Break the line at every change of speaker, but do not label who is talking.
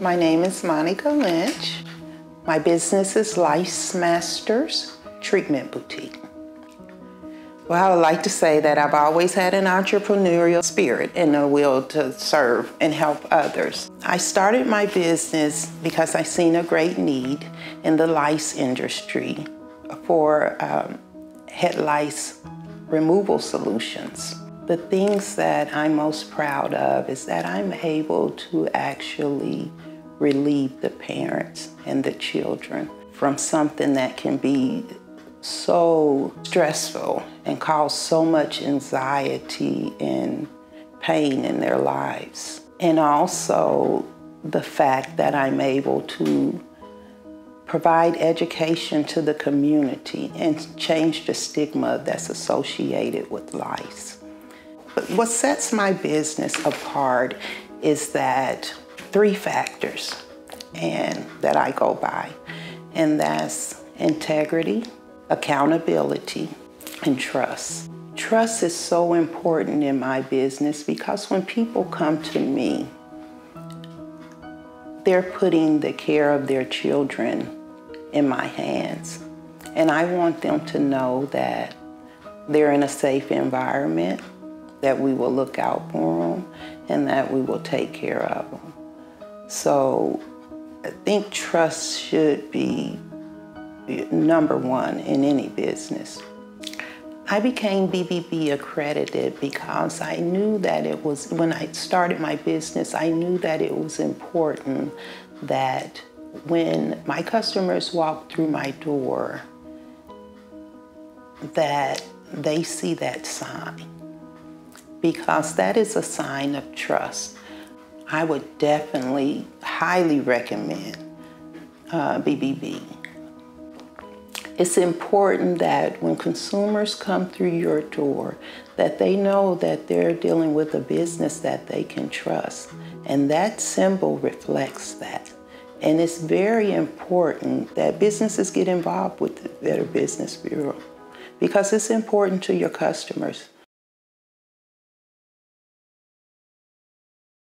My name is Monica Lynch. My business is Lice Masters Treatment Boutique. Well, I would like to say that I've always had an entrepreneurial spirit and a will to serve and help others. I started my business because I seen a great need in the lice industry for um, head lice removal solutions. The things that I'm most proud of is that I'm able to actually relieve the parents and the children from something that can be so stressful and cause so much anxiety and pain in their lives. And also the fact that I'm able to provide education to the community and change the stigma that's associated with lice. But what sets my business apart is that three factors and that I go by, and that's integrity, accountability, and trust. Trust is so important in my business because when people come to me, they're putting the care of their children in my hands. And I want them to know that they're in a safe environment, that we will look out for them, and that we will take care of them. So I think trust should be number one in any business. I became BBB accredited because I knew that it was, when I started my business, I knew that it was important that when my customers walk through my door, that they see that sign because that is a sign of trust. I would definitely highly recommend uh, BBB. It's important that when consumers come through your door, that they know that they're dealing with a business that they can trust. And that symbol reflects that. And it's very important that businesses get involved with the Better Business Bureau because it's important to your customers